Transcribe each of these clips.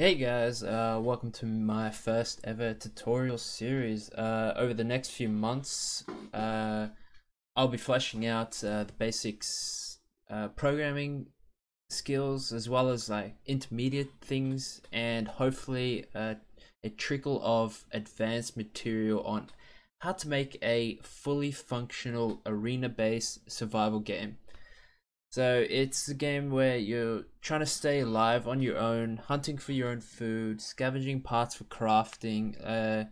Hey guys, uh, welcome to my first ever tutorial series. Uh, over the next few months, uh, I'll be fleshing out uh, the basics uh, programming skills as well as like intermediate things and hopefully uh, a trickle of advanced material on how to make a fully functional arena-based survival game. So it's a game where you're trying to stay alive on your own, hunting for your own food, scavenging parts for crafting, uh,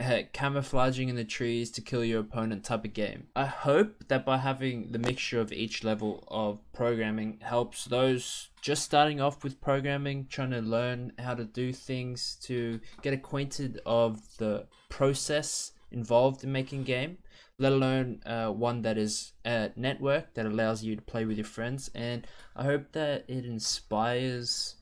camouflaging in the trees to kill your opponent type of game. I hope that by having the mixture of each level of programming helps those just starting off with programming, trying to learn how to do things to get acquainted of the process involved in making game let alone uh, one that is a network that allows you to play with your friends. And I hope that it inspires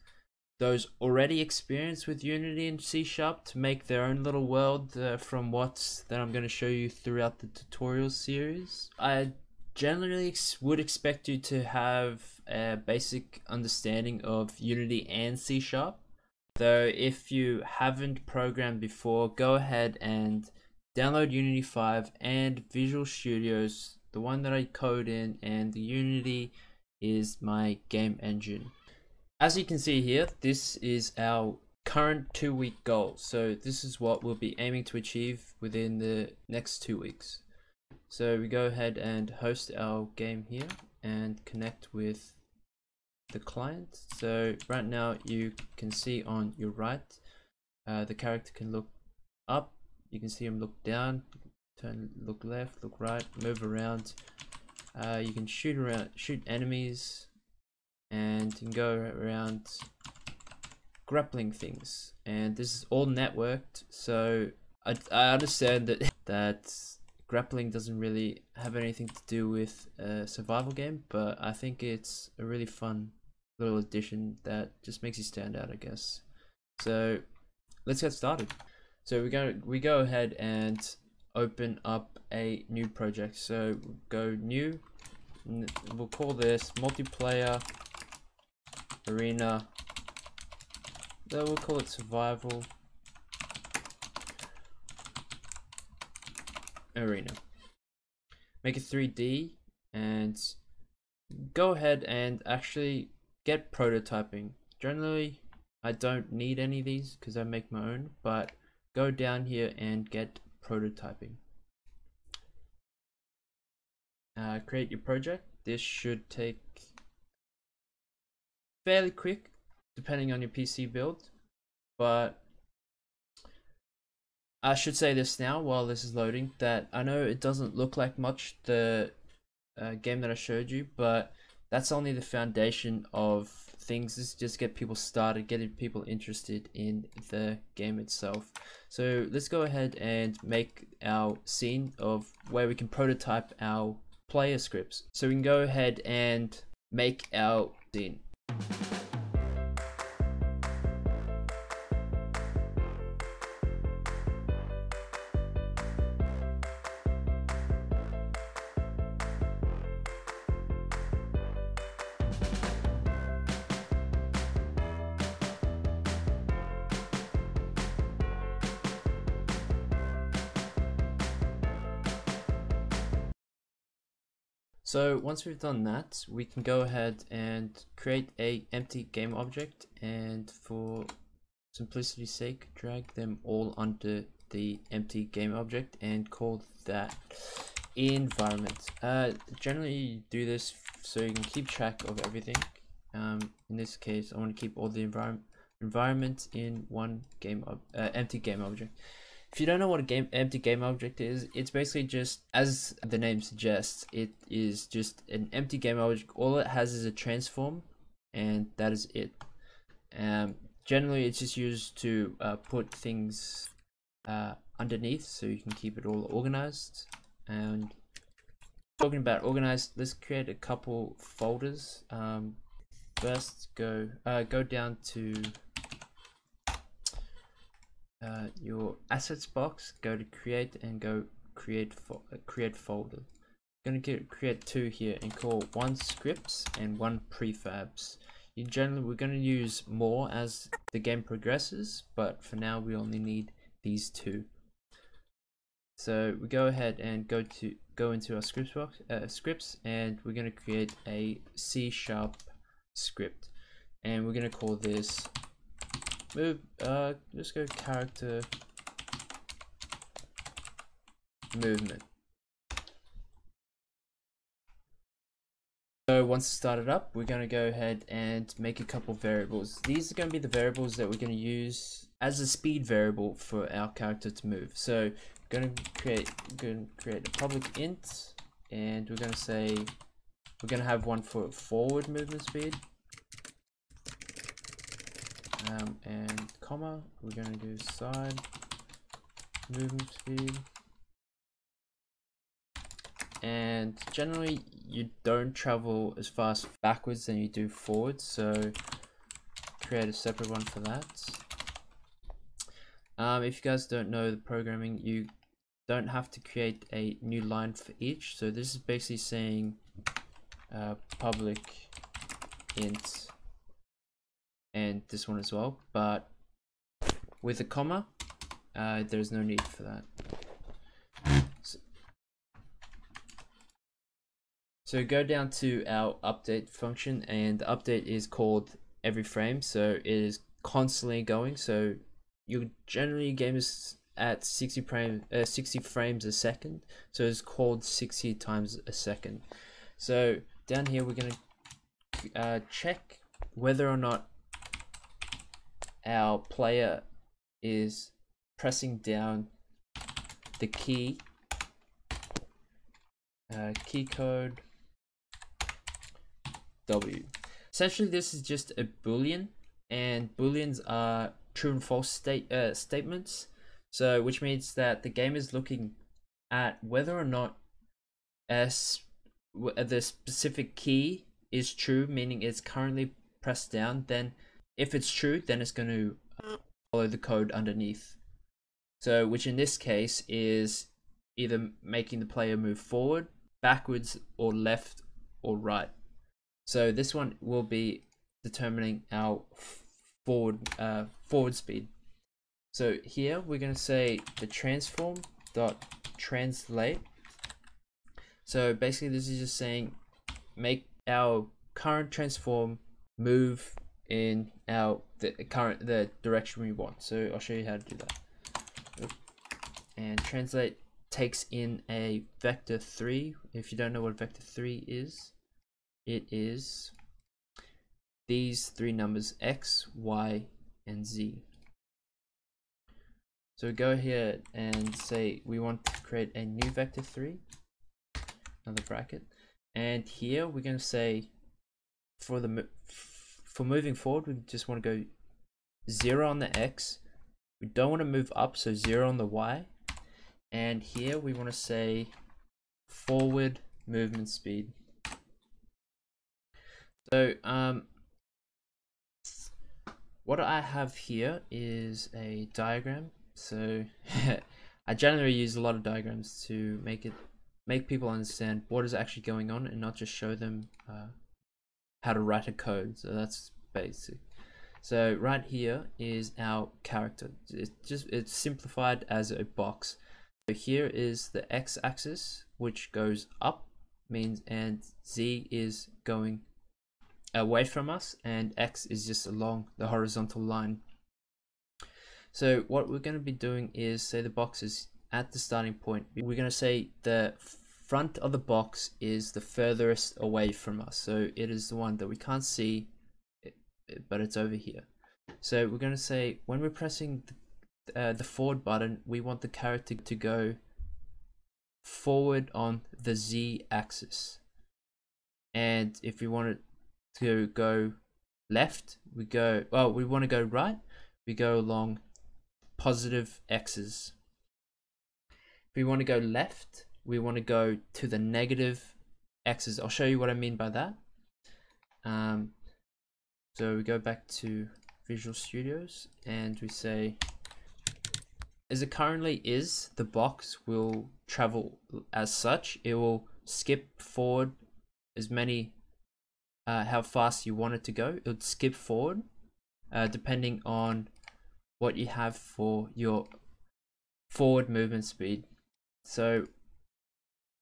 those already experienced with Unity and C Sharp to make their own little world uh, from what that I'm going to show you throughout the tutorial series. I generally would expect you to have a basic understanding of Unity and C Sharp. Though if you haven't programmed before, go ahead and download Unity 5 and Visual Studios, the one that I code in, and the Unity is my game engine. As you can see here, this is our current two week goal. So this is what we'll be aiming to achieve within the next two weeks. So we go ahead and host our game here and connect with the client. So right now you can see on your right, uh, the character can look up you can see him look down turn look left look right move around. Uh, you can shoot around shoot enemies and you can go around grappling things. And this is all networked so I, I understand that that grappling doesn't really have anything to do with a survival game but I think it's a really fun little addition that just makes you stand out I guess. So let's get started so we go we go ahead and open up a new project. So go new. We'll call this multiplayer arena. Then we'll call it survival arena. Make it 3D and go ahead and actually get prototyping. Generally, I don't need any of these because I make my own, but go down here and get prototyping. Uh, create your project. This should take fairly quick depending on your PC build, but I should say this now while this is loading that I know it doesn't look like much the uh, game that I showed you, but that's only the foundation of things is just get people started, getting people interested in the game itself. So let's go ahead and make our scene of where we can prototype our player scripts. So we can go ahead and make our scene. So once we've done that, we can go ahead and create a empty game object and for simplicity's sake, drag them all under the empty game object and call that environment. Uh, generally you do this so you can keep track of everything. Um, in this case, I want to keep all the environment environment in one game uh, empty game object. If you don't know what a game empty game object is, it's basically just as the name suggests, it is just an empty game object. All it has is a transform, and that is it. Um, generally, it's just used to uh, put things uh, underneath, so you can keep it all organized. And talking about organized, let's create a couple folders. Um, first, go uh, go down to uh, your assets box, go to create and go create uh, create folder. I'm gonna get, create two here and call one scripts and one prefabs. you generally we're going to use more as the game progresses, but for now we only need these two. So we go ahead and go to go into our scripts box, uh, scripts, and we're going to create a C sharp script, and we're going to call this move. Uh, let's go character movement. So once it's started up, we're going to go ahead and make a couple variables. These are going to be the variables that we're going to use as a speed variable for our character to move. So we're going to create, going to create a public int, and we're going to say we're going to have one for forward movement speed, um, and comma. We're going to do side movement speed and generally you don't travel as fast backwards than you do forwards so create a separate one for that. Um, if you guys don't know the programming you don't have to create a new line for each. So this is basically saying uh, public int and this one as well. But with a comma uh, there's no need for that So go down to our update function and the update is called every frame. So it is constantly going. So you generally game is at 60 frame uh, 60 frames a second. So it's called 60 times a second. So down here we're going to uh, check whether or not our player is pressing down the key uh, key code W. Essentially, this is just a boolean, and booleans are true and false state uh, statements. So, which means that the game is looking at whether or not s the specific key is true, meaning it's currently pressed down. Then, if it's true, then it's going to follow the code underneath. So, which in this case is either making the player move forward, backwards, or left or right. So this one will be determining our forward uh, forward speed. So here we're going to say the transform dot translate. So basically this is just saying make our current transform move in our the current the direction we want. So I'll show you how to do that. And translate takes in a vector 3. If you don't know what vector 3 is, it is these three numbers x, y, and z. So go here and say we want to create a new vector 3, another bracket, and here we're going to say for the for moving forward we just want to go 0 on the x, we don't want to move up so 0 on the y, and here we want to say forward movement speed. So, um, what I have here is a diagram. So, I generally use a lot of diagrams to make it make people understand what is actually going on and not just show them uh, how to write a code. So that's basic. So right here is our character. It's just it's simplified as a box. So here is the x-axis, which goes up, means and z is going away from us and x is just along the horizontal line. So what we're going to be doing is say the box is at the starting point. We're going to say the front of the box is the furthest away from us. So it is the one that we can't see, but it's over here. So we're going to say when we're pressing the, uh, the forward button, we want the character to go forward on the z axis. And if we want it to go left, we go, well, we want to go right, we go along positive x's. If we want to go left, we want to go to the negative x's. I'll show you what I mean by that. Um, so we go back to Visual Studios and we say, as it currently is, the box will travel as such. It will skip forward as many uh, how fast you want it to go. It would skip forward uh, depending on what you have for your forward movement speed. So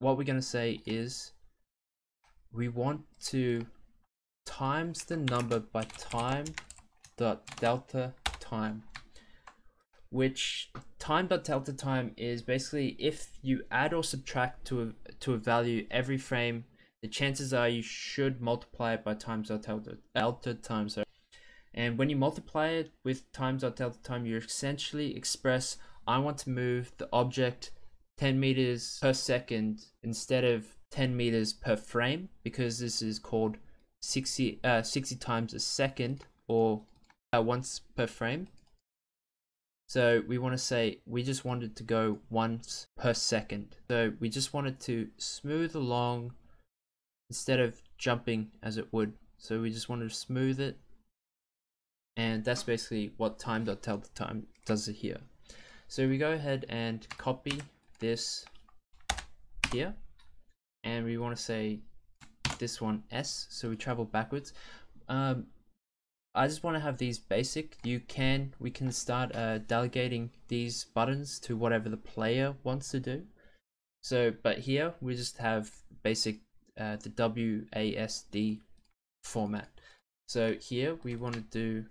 what we're going to say is we want to times the number by time dot delta time which time dot delta time is basically if you add or subtract to a, to a value every frame the chances are you should multiply it by times dot delta, delta time so and when you multiply it with times dot delta time you essentially express I want to move the object 10 meters per second instead of 10 meters per frame because this is called 60 uh 60 times a second or uh, once per frame. So we want to say we just wanted to go once per second. So we just wanted to smooth along instead of jumping as it would. So we just want to smooth it. And that's basically what time dot delta time does it here. So we go ahead and copy this here. And we want to say this one S so we travel backwards. Um, I just want to have these basic. You can we can start uh, delegating these buttons to whatever the player wants to do. So but here we just have basic uh, the WASD format. So here we want to do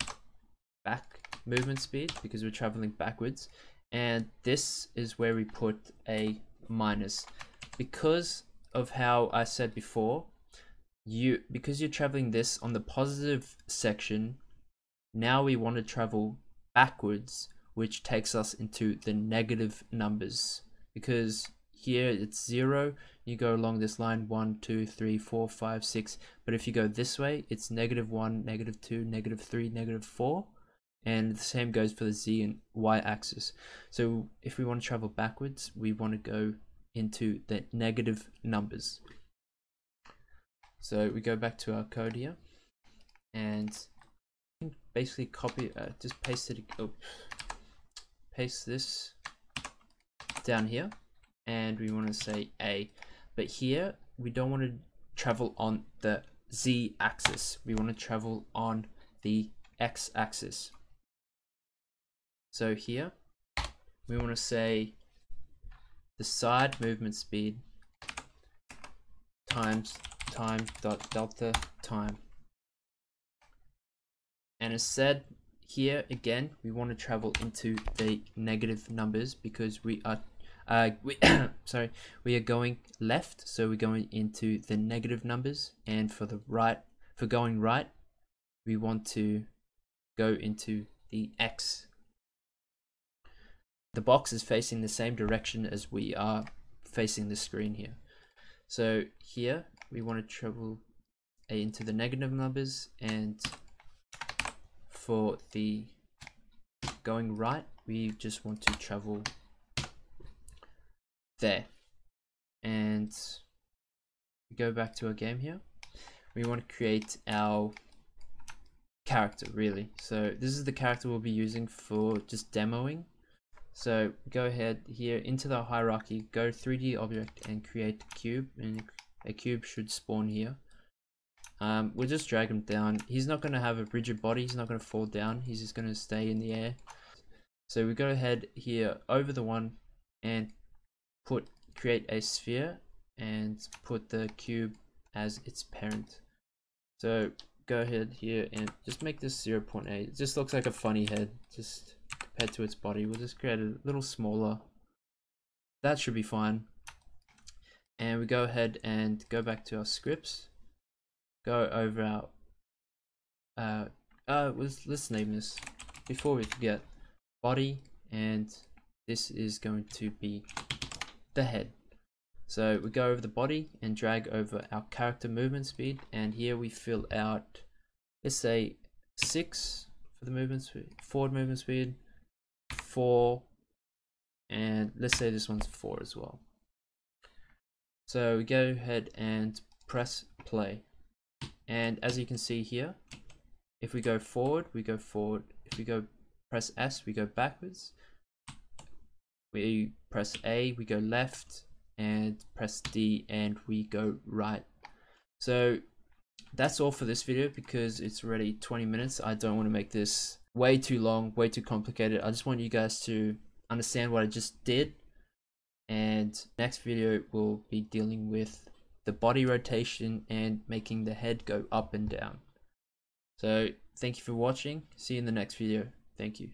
back movement speed because we're traveling backwards. And this is where we put a minus. Because of how I said before you because you're traveling this on the positive section now we want to travel backwards which takes us into the negative numbers. Because here it's zero. You go along this line one two three four five six. But if you go this way it's negative one negative two negative three negative four. And the same goes for the z and y axis. So if we want to travel backwards we want to go into the negative numbers. So we go back to our code here. And basically copy uh, just paste it oh, paste this down here and we want to say a. But here we don't want to travel on the z axis. We want to travel on the x axis. So here we want to say the side movement speed times time dot delta time. And instead here again we want to travel into the negative numbers because we are uh we sorry we are going left so we're going into the negative numbers and for the right for going right we want to go into the x the box is facing the same direction as we are facing the screen here. So here we want to travel into the negative numbers and for the going right we just want to travel there and go back to our game here we want to create our character really so this is the character we'll be using for just demoing so go ahead here into the hierarchy, go 3D object and create a cube and a cube should spawn here. Um, we'll just drag him down. He's not going to have a rigid body, he's not going to fall down, he's just going to stay in the air. So we go ahead here over the one and put create a sphere and put the cube as its parent. So go ahead here and just make this 0 0.8. It just looks like a funny head. Just compared to its body. We'll just create a little smaller. That should be fine. And we go ahead and go back to our scripts. Go over our uh uh let's, let's name this before we forget body and this is going to be the head. So we go over the body and drag over our character movement speed and here we fill out let's say 6 for the movement speed, forward movement speed, four, and let's say this one's four as well. So we go ahead and press play. And as you can see here, if we go forward, we go forward. If we go press S, we go backwards. We press A, we go left, and press D, and we go right. So that's all for this video because it's already 20 minutes. I don't want to make this way too long, way too complicated. I just want you guys to understand what I just did. And next video will be dealing with the body rotation and making the head go up and down. So thank you for watching. See you in the next video. Thank you.